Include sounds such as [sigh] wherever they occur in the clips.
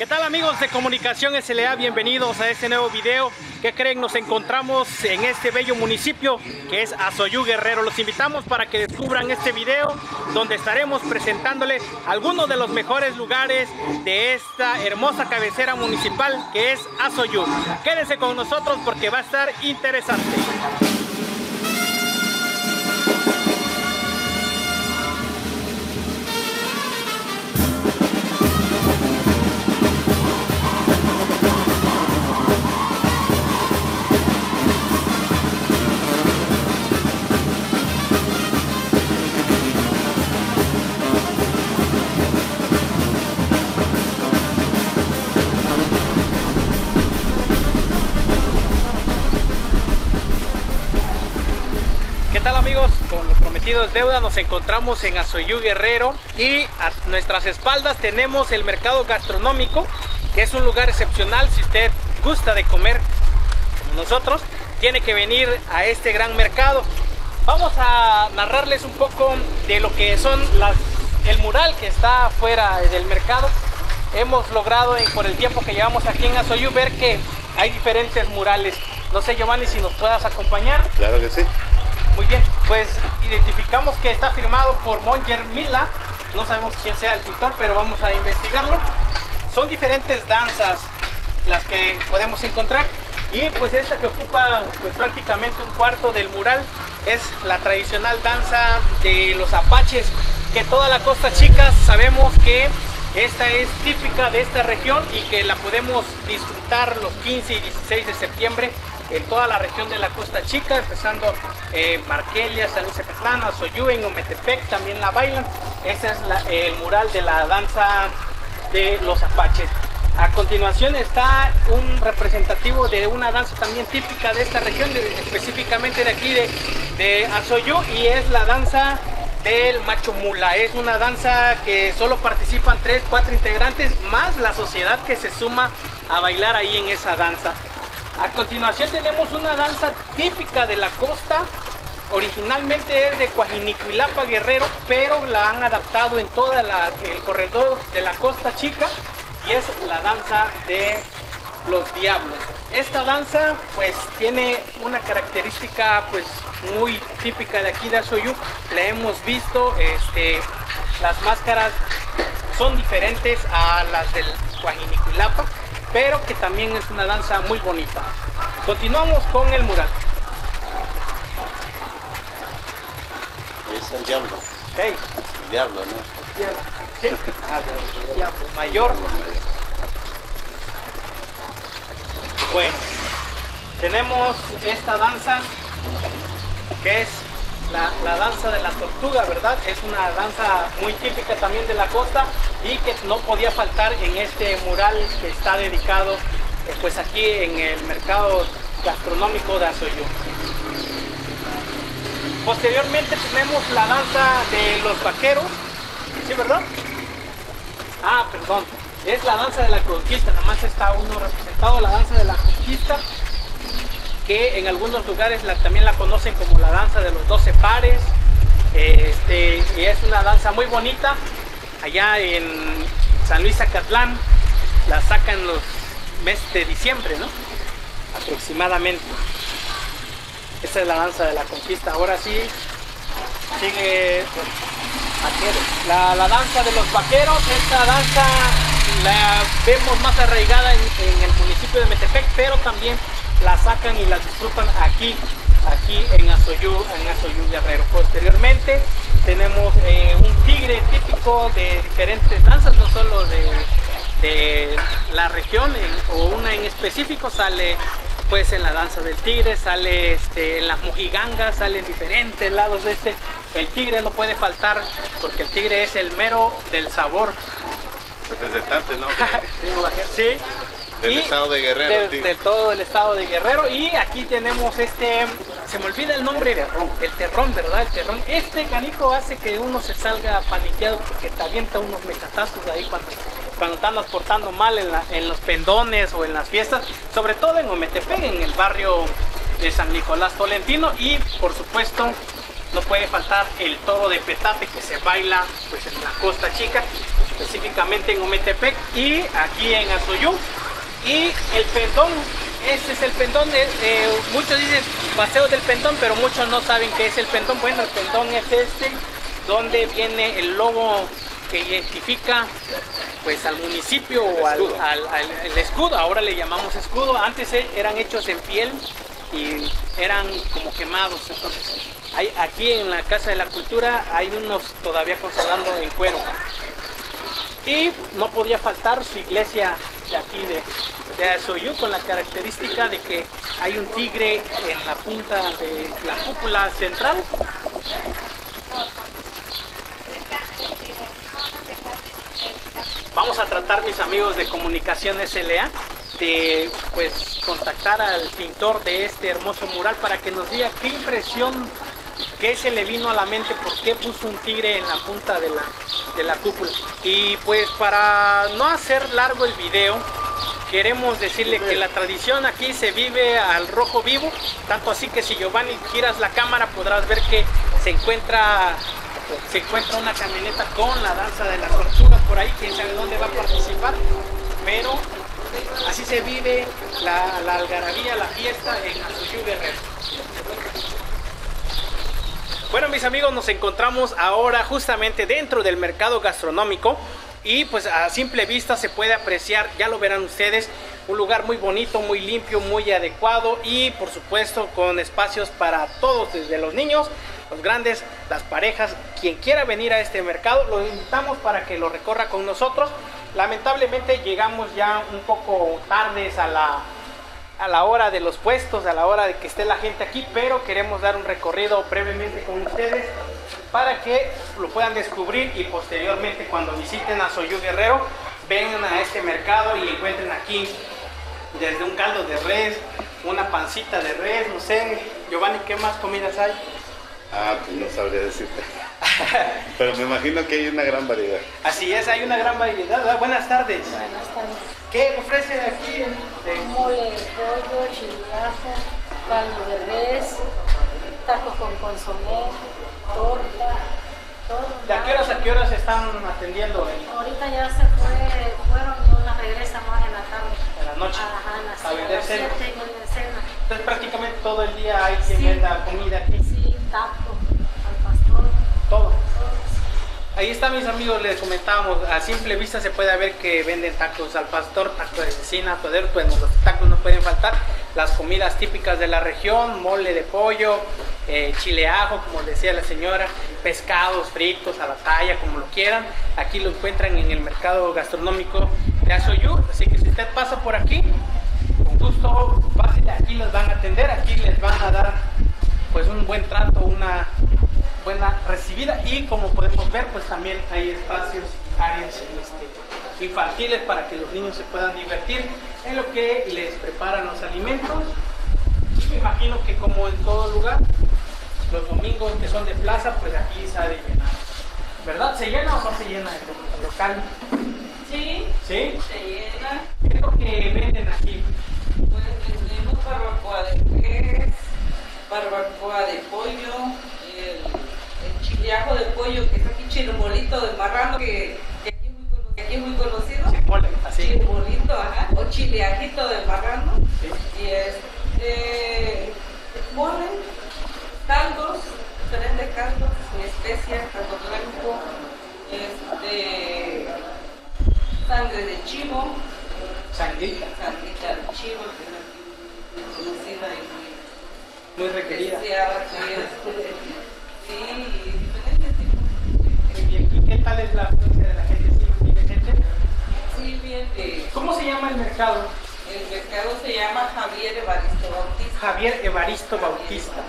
¿Qué tal amigos de Comunicación SLA? Bienvenidos a este nuevo video. ¿Qué creen? Nos encontramos en este bello municipio que es Azoyú Guerrero. Los invitamos para que descubran este video donde estaremos presentándoles algunos de los mejores lugares de esta hermosa cabecera municipal que es Azoyú. Quédense con nosotros porque va a estar interesante. Deuda, nos encontramos en Azoyú Guerrero y a nuestras espaldas tenemos el mercado gastronómico, que es un lugar excepcional. Si usted gusta de comer como nosotros, tiene que venir a este gran mercado. Vamos a narrarles un poco de lo que son las, el mural que está afuera del mercado. Hemos logrado eh, por el tiempo que llevamos aquí en Azoyú ver que hay diferentes murales. No sé Giovanni si nos puedas acompañar. Claro que sí. Muy bien, pues identificamos que está firmado por Monger Mila. No sabemos quién sea el pintor, pero vamos a investigarlo. Son diferentes danzas las que podemos encontrar. Y pues esta que ocupa pues, prácticamente un cuarto del mural es la tradicional danza de los apaches, que toda la costa chica sabemos que esta es típica de esta región y que la podemos disfrutar los 15 y 16 de septiembre en toda la región de la Costa Chica, empezando eh, Marquelia, San Luis Epetlán, Azoyú, en Ometepec, también la bailan. Este es el mural de la danza de los apaches. A continuación está un representativo de una danza también típica de esta región, específicamente de aquí de, de y es la danza del macho mula. Es una danza que solo participan 3, 4 integrantes, más la sociedad que se suma a bailar ahí en esa danza. A continuación tenemos una danza típica de la costa. Originalmente es de Coajinicuilapa Guerrero, pero la han adaptado en todo el corredor de la costa chica y es la danza de los diablos. Esta danza pues tiene una característica pues muy típica de aquí de Azoyú. La hemos visto, este, las máscaras son diferentes a las del Coajinicuilapa pero que también es una danza muy bonita. Continuamos con el mural. Es el diablo. Hey. El diablo, ¿no? Sí. Ah, el diablo mayor. Bueno, tenemos esta danza que es la, danza de la tortuga, ¿verdad? Es una danza muy típica también de la costa y que no podía faltar en este mural que está dedicado eh, pues aquí en el mercado gastronómico de Azoyú. Posteriormente tenemos la danza de los vaqueros, ¿sí, verdad? Ah, perdón, es la danza de la conquista, nada más está uno representado, la danza de la conquista que en algunos lugares también la conocen como la danza de los 12 pares. Este, y es una danza muy bonita. Allá en San Luis Acatlán la sacan los meses de diciembre. Aproximadamente. Esa es la danza de la conquista. Ahora sí, sigue la, la danza de los vaqueros. Esta danza la vemos más arraigada en el municipio de Metepec, pero también la sacan y la disfrutan aquí, aquí en Azoyú, en Azoyú Guerrero. Posteriormente tenemos eh, un tigre típico de diferentes danzas, no solo de, de la región en, o una en específico, sale pues en la danza del tigre, sale este, en las mojigangas, sale en diferentes lados de este. El tigre no puede faltar porque el tigre es el mero del sabor. Representante, ¿no? [laughs] sí. Del estado de Guerrero. de, de todo el estado de Guerrero. Y aquí tenemos este se me olvida el nombre el terrón verdad el terrón. Este canijo hace que uno se salga paniqueado porque te avienta unos mecatazos ahí cuando cuando andas portando mal en, la- en los pendones o en las fiestas. Sobre todo en Ometepec en el barrio de San Nicolás Tolentino. Y por supuesto no puede faltar el toro de petate que se baila pues en la costa chica específicamente en Ometepec. Y aquí en Azoyú. Y el pendón, este es el pendón, de, eh, muchos dicen paseo del pendón, pero muchos no saben qué es el pendón. Bueno, el pendón es este, donde viene el logo que identifica pues al municipio o al, al- al- el escudo, ahora le llamamos escudo, antes eh, eran hechos en piel y eran como quemados, entonces hay, aquí en la Casa de la Cultura hay unos todavía conservando en cuero. Y no podía faltar su iglesia aquí de, de Azoyú con la característica de que hay un tigre en la punta de la cúpula central. Vamos a tratar, mis amigos de Comunicación SLA, de pues contactar al pintor de este hermoso mural para que nos diga qué impresión, qué se le vino a la mente, por qué puso un tigre en la punta de la, de la cúpula. Y pues para no hacer largo el video, queremos decirle que la tradición aquí se vive al rojo vivo, tanto así que si Giovanni giras la cámara podrás ver que se encuentra se encuentra una camioneta con la danza de la tortuga por ahí, quién sabe dónde va a participar, pero así se vive la, la algarabía, la fiesta en Azoyú Guerrero. Bueno mis amigos, nos encontramos ahora justamente dentro del mercado gastronómico y pues a simple vista se puede apreciar, ya lo verán ustedes, un lugar muy bonito, muy limpio, muy adecuado y por supuesto con espacios para todos, desde los niños, los grandes, las parejas, quien quiera venir a este mercado, lo invitamos para que lo recorra con nosotros. Lamentablemente llegamos ya un poco tardes a la, a la hora de los puestos, a la hora de que esté la gente aquí, pero queremos dar un recorrido brevemente con ustedes para que lo puedan descubrir y posteriormente cuando visiten a Soyú Guerrero vengan a este mercado y encuentren aquí desde un caldo de res, una pancita de res, no sé, Giovanni, ¿qué más comidas hay? Ah, pues no sabría decirte. [laughs] Pero me imagino que hay una gran variedad. Así es, hay una gran variedad. ¿verdad? Buenas tardes. Buenas tardes. ¿Qué ofrece aquí? Mole de pollo, chiliazo, caldo de res, tacos con consomé, torta, todo. ¿De a qué horas a qué horas están atendiendo en, Ahorita ya se fue, fueron y una regresa más en la tarde. en la noche? Ajá, en las A vender siete, cena. siete venden cena. Entonces prácticamente todo el día hay quien Sí. venda comida aquí. Sí, taco, al pastor, Todo. Ahí está mis amigos, les comentábamos, a simple vista se puede ver que venden tacos al pastor, tacos de cecina, todero, pues los tacos no pueden faltar, las comidas típicas de la región, mole de pollo, eh, chile ajo, como decía la señora, pescados fritos a la talla, como lo quieran, aquí lo encuentran en el mercado gastronómico de Azoyú, así que si usted pasa por aquí, con gusto, fácil, aquí los van a atender, aquí les van a dar pues un buen trato, una buena recibida y como podemos ver pues también hay espacios, áreas este, infantiles para que los niños se puedan divertir en lo que les preparan los alimentos me imagino que como en todo lugar los domingos que son de plaza pues aquí se ha de llenar ¿verdad? ¿se llena o no se llena el, local? Sí, ¿sí? se llena. ¿qué es lo que venden aquí? Pues vendemos barbacoa de res, barbacoa de pollo, el, el chileajo de pollo, que es aquí chirmolito de marrano, que, que aquí, es muy cono- que aquí es muy conocido. Sí, mole, así ajá, o chileajito de marrano. Sí. Y este, mole, caldos, diferentes caldos, especias, caldo blanco, este, sangre de chivo, sanguita, sangrita de chivo, que es conocida muy requerida sí, bien. ¿y qué tal es la afluencia de la gente? ¿Sí, ¿Tiene gente? Sí, bien, de- ¿cómo se llama el mercado? el mercado se llama Javier Evaristo Bautista. Javier Evaristo Bautista.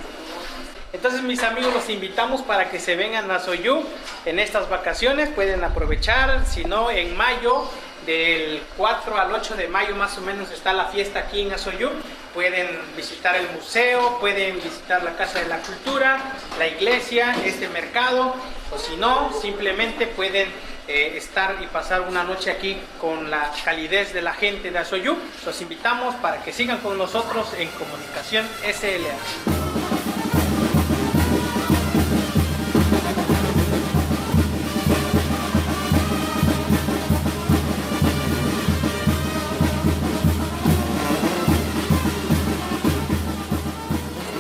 Entonces mis amigos los invitamos para que se vengan a Soyú en estas vacaciones, pueden aprovechar, si no en mayo, del 4 al 8 de mayo más o menos está la fiesta aquí en Asoyú, pueden visitar el museo, pueden visitar la Casa de la Cultura, la iglesia, este mercado, o si no, simplemente pueden eh, estar y pasar una noche aquí con la calidez de la gente de Asoyú. Los invitamos para que sigan con nosotros en Comunicación SLA.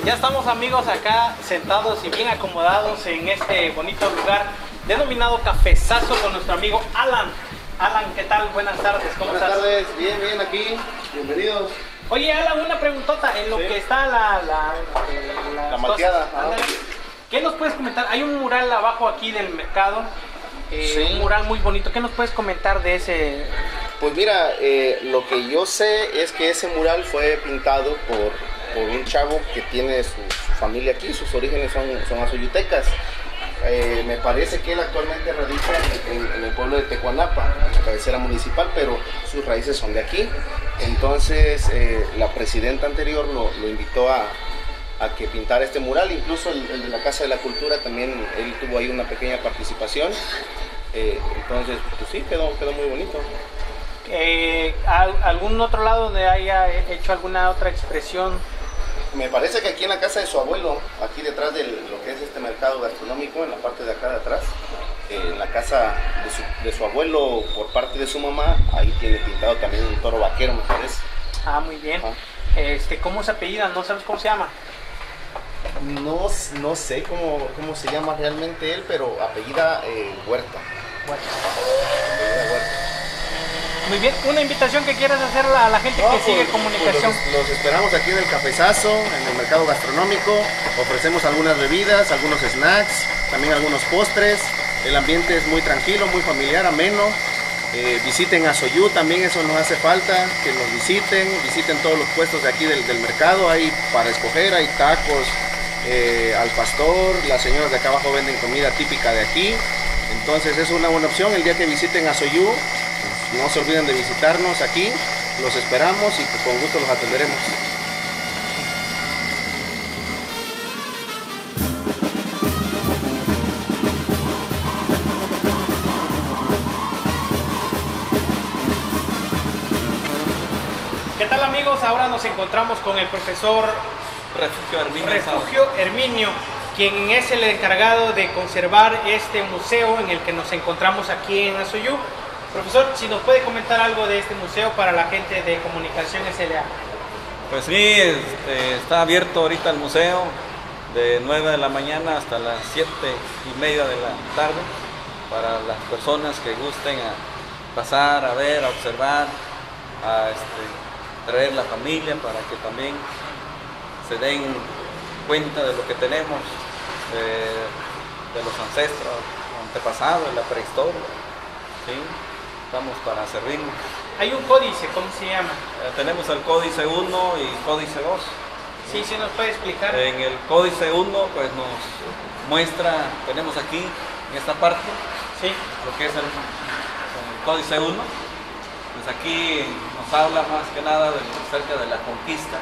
Ya estamos amigos acá sentados y bien acomodados en este bonito lugar denominado Cafezazo con nuestro amigo Alan. Alan, ¿qué tal? Buenas tardes, ¿cómo Buenas estás? tardes, bien, bien aquí, bienvenidos. Oye, Alan, una preguntota en lo Sí. que está la... La, eh, La cosas. ah. Ándale. ¿Qué nos puedes comentar? Hay un mural abajo aquí del mercado, eh, Sí. un mural muy bonito. ¿Qué nos puedes comentar de ese? Pues mira, eh, lo que yo sé es que ese mural fue pintado por, por un chavo que tiene su, familia aquí, sus orígenes son, son azoyutecas. Eh, me parece que él actualmente radica en, el pueblo de Tecuanapa, en la cabecera municipal, pero sus raíces son de aquí. Entonces eh, la presidenta anterior lo, invitó a, a que pintara este mural, incluso el, de la Casa de la Cultura también, él tuvo ahí una pequeña participación. Eh, entonces, pues sí, quedó, quedó muy bonito. ¿al- ¿Algún otro lado donde haya hecho alguna otra expresión? Me parece que aquí en la casa de su abuelo, aquí detrás de lo que es este mercado gastronómico, en la parte de acá de atrás, en la casa de su, de su abuelo por parte de su mamá, ahí tiene pintado también un toro vaquero, me parece. Ah, muy bien. Este, ¿Cómo se apellida? ¿No sabes cómo se llama? No, no sé cómo, cómo se llama realmente él, pero apellida eh, Huerta. Bueno. Apellida Huerta. Muy bien, una invitación que quieras hacer a la gente No, que pues, sigue pues, comunicación. los, los esperamos aquí en el cafezazo, en el mercado gastronómico. Ofrecemos algunas bebidas, algunos snacks, también algunos postres. El ambiente es muy tranquilo, muy familiar, ameno. Eh, visiten a Soyú, también eso nos hace falta, que nos visiten, visiten todos los puestos de aquí del, del mercado, hay para escoger, hay tacos eh, al pastor, las señoras de acá abajo venden comida típica de aquí, entonces es una buena opción el día que visiten a Soyú, no se olviden de visitarnos aquí, los esperamos y pues, con gusto los atenderemos. ¿Qué tal amigos? Ahora nos encontramos con el profesor Refugio Herminio Refugio Herminio, quien es el encargado de conservar este museo en el que nos encontramos aquí en Asoyú. Profesor, si nos puede comentar algo de este museo para la gente de Comunicación SLA. Pues sí, este, está abierto ahorita el museo de 9 de la mañana hasta las 7 y media de la tarde para las personas que gusten a pasar, a ver, a observar, a este, traer la familia para que también se den cuenta de lo que tenemos, eh, de los ancestros, antepasados, de la prehistoria. ¿sí? Estamos para servirnos. Hay un códice, ¿cómo se llama? Eh, tenemos el códice 1 y códice 2. Sí, sí nos puede explicar. En el códice 1 pues nos muestra, tenemos aquí en esta parte Sí. lo que es el, el códice 1. Pues aquí nos habla más que nada de, acerca de la conquista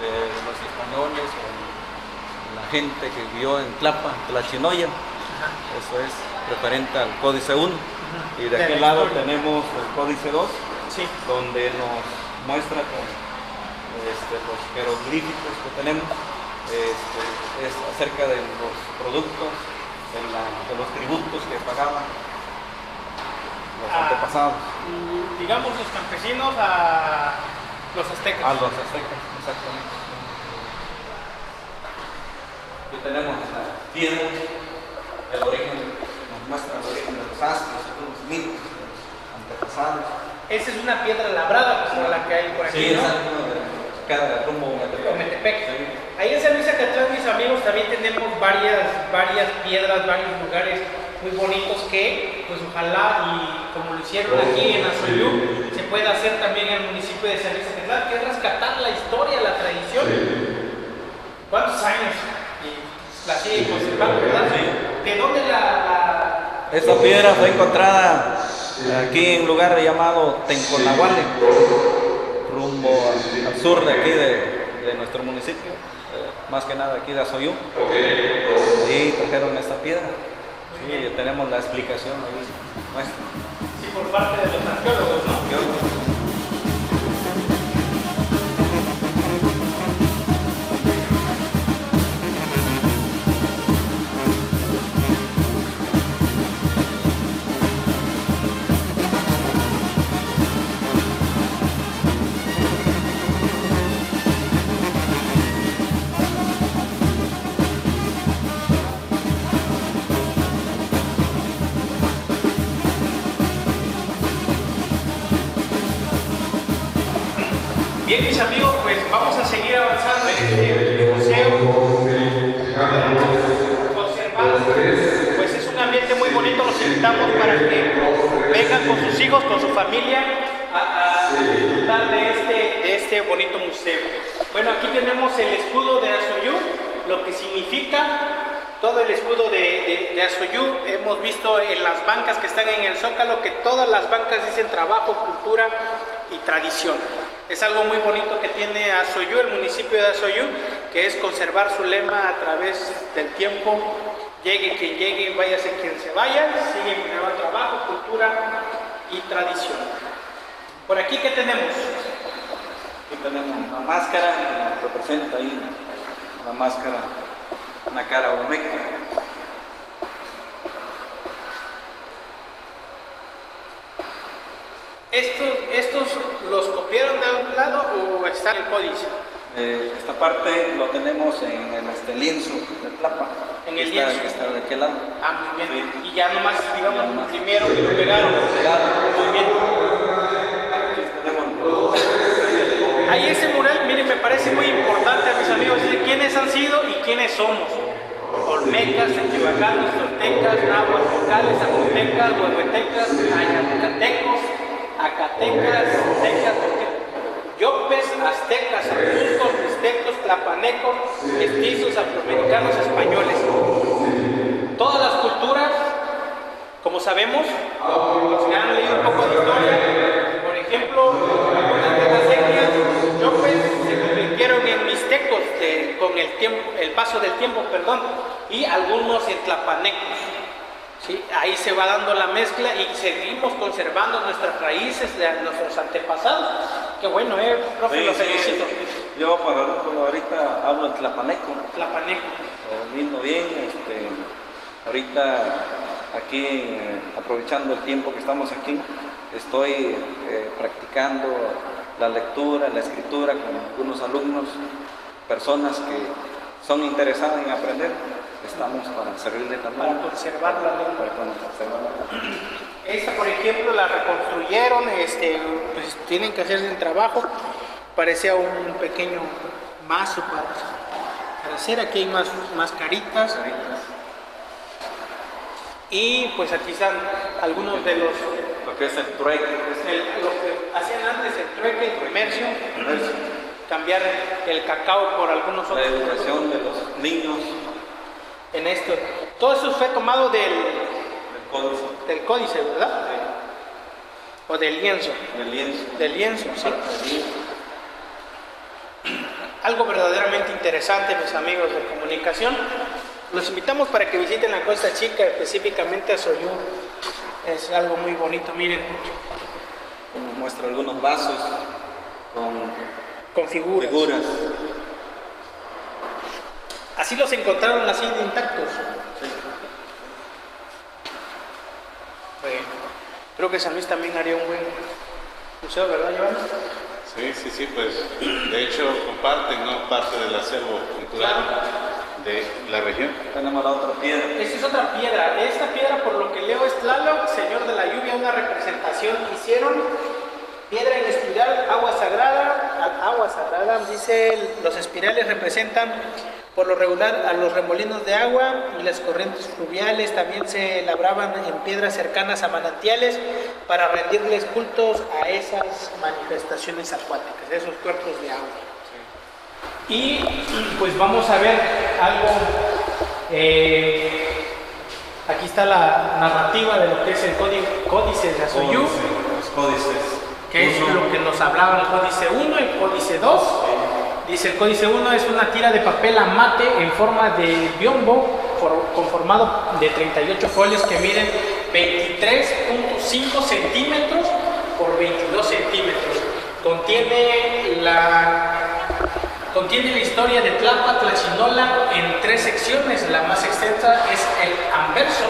de los españoles o la gente que vivió en Tlapa, Tlachinoya. Eso es referente al códice 1. Y de De aquel la lado tenemos el códice 2 Sí. donde nos muestra con este, los jeroglíficos que tenemos, este, es acerca de los productos, de, la- de los tributos que pagaban los Ah. antepasados Y, digamos los campesinos a los aztecas. a los aztecas, exactamente. Aquí tenemos la piedra, el origen, muestra de los astros, los mitos, los antepasados. Esa es una piedra labrada como la que hay por aquí, Sí, ¿no? cada rumbo O Metepec. Sí. Ahí en San Luis Acatlán, mis amigos, también tenemos varias, varias piedras, varios lugares muy bonitos que, pues ojalá, y como lo hicieron aquí en Azoyú, se pueda hacer también en el municipio de San Luis Acatlán, que es rescatar la historia, la tradición. ¿Cuántos años? Y la sigue conservando, ¿verdad? ¿De dónde la, la- Esta piedra fue encontrada aquí en un lugar llamado Tenconahuale, rumbo al, sur de aquí de, de nuestro municipio, eh, más que nada aquí de Azoyú. Ahí trajeron esta piedra. Sí, tenemos la explicación ahí nuestra. sí, por parte de los arqueólogos, ¿no? Bien, mis amigos, pues vamos a seguir avanzando en este museo. Observar, pues es un ambiente muy bonito, los invitamos para que vengan con sus hijos, con su familia, a, disfrutar de este, de este bonito museo. Bueno, aquí tenemos el escudo de Asoyú, lo que significa todo el escudo de, de. Hemos visto en las bancas que están en el Zócalo que todas las bancas dicen trabajo, cultura y tradición. Es algo muy bonito que tiene Asoyú, el municipio de Asoyú, que es conservar su lema a través del tiempo. Llegue quien llegue, váyase quien se vaya, sigue el trabajo, cultura y tradición. Por aquí, ¿qué tenemos? Aquí tenemos una máscara representa ahí una máscara, una cara olmeca. ¿Estos, ¿Estos los copiaron de algún lado o está en el códice? Eh, esta parte lo tenemos en el este, lienzo de plapa. En el está- lienzo. que está de aquel lado. Ah, muy bien. Sí. Y ya nomás, digamos, Ya nomás. y lo pegaron. Muy bien. Ahí ese mural, miren, me parece muy importante a mis amigos, dice quiénes han sido y quiénes somos. Olmecas, teotihuacanos, toltecas, nahuas, locales, zapotecas, huehuetecas, ayatecas, acatecas, tecas, yopes, aztecas, arcuscos, mixtecos, tlapanecos, mestizos, afroamericanos, españoles. Todas las culturas, como sabemos, los que han leído un poco de historia, por ejemplo, algunas de las etnias yopes se convirtieron en mixtecos con el tiempo, el paso del tiempo, perdón, y algunos en tlapanecos. ¿Sí? Ahí se va dando la mezcla y seguimos conservando nuestras raíces de nuestros antepasados. Qué bueno, ¿eh? Profe, Sí, lo sí, felicito. Yo para ahorita hablo en tlapaneco. Tlapaneco. Lindo bien, este, ahorita aquí eh, aprovechando el tiempo que estamos aquí, estoy eh, practicando la lectura, la escritura con algunos alumnos, personas que son interesadas en aprender. Estamos para servirle también. Para conservar la lengua. Para conservar la- Esta, por ejemplo, la reconstruyeron, este, pues tienen que hacer el trabajo. Parecía un pequeño mazo para, hacer. Aquí hay más mascaritas. Y pues aquí están algunos de los, Lo que es el trueque, el- lo que hacían antes, el trueque, el comercio, cambiar el cacao por algunos la otros. educación de los niños, En esto. Todo eso fue tomado del, del códice, del códice, ¿verdad? O del lienzo. del lienzo. Del lienzo, sí. [clears throat] Algo verdaderamente interesante, mis amigos de comunicación. Los invitamos para que visiten la Costa Chica, específicamente a Soyú. Es algo muy bonito, miren, Como muestra algunos vasos con con figuras. figuras. Así los encontraron así de intactos. Bueno, creo que San Luis también haría un buen museo, ¿verdad, Joan? Sí, sí, sí, pues de hecho comparten ¿no? parte del acervo cultural de la región. Tenemos la otra piedra. Esta es otra piedra. Esta piedra, por lo que leo, es Tlaloc, señor de la lluvia, una representación que hicieron. Piedra en espiral, agua sagrada. A- Agua sagrada, dice, los espirales representan por lo regular a los remolinos de agua y las corrientes fluviales. También se labraban en piedras cercanas a manantiales para rendirles cultos a esas manifestaciones acuáticas, esos cuerpos de agua. Y pues vamos a ver algo. eh, aquí está la narrativa de lo que es el códice, códice de Asoyú, Los códices. Que es lo que nos hablaba el códice 1, el códice 2. Dice el códice 1 es una tira de papel a mate en forma de biombo for- conformado de 38 folios que miden 23.5 centímetros por 22 centímetros. Contiene la Contiene la historia de Tlapa, Tlachinola en tres secciones. La más extensa es el anverso,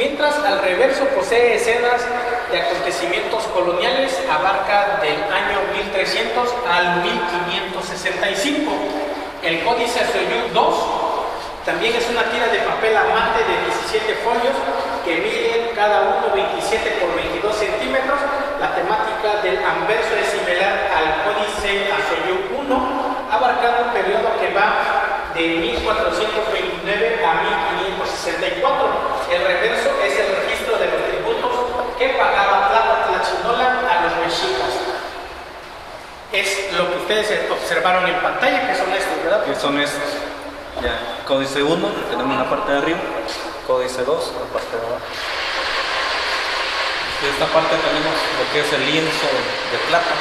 mientras al reverso posee escenas de acontecimientos coloniales, abarca del año 1300 al 1565. El Códice Soyuz II también es una tira de papel amate de 17 folios que miden cada uno 27 por 22 centímetros. La temática del anverso es similar al Códice Asoyú I, abarcando un periodo que va de 1429 a 1564 el reverso es el registro de los tributos que pagaba Plata Tlachinola a los mexicas. Es lo que ustedes observaron en pantalla, que son estos, ¿verdad? que son estos. Ya, códice 1, que tenemos en la parte de arriba, códice 2, en la parte de abajo. Y esta parte tenemos lo que es el lienzo de plata.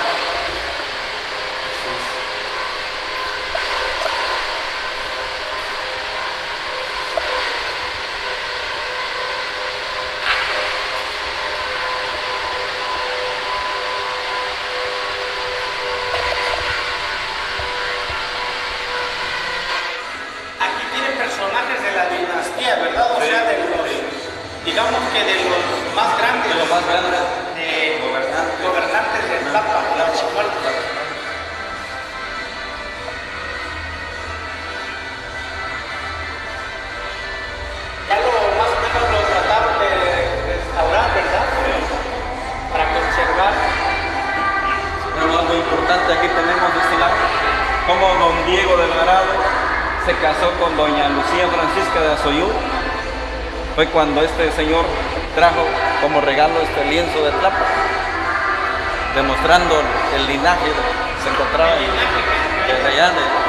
Diego de Alvarado se casó con doña Lucía Francisca de Azoyú. Fue cuando este señor trajo como regalo este lienzo de Tlapa, demostrando el linaje, se encontraba desde allá de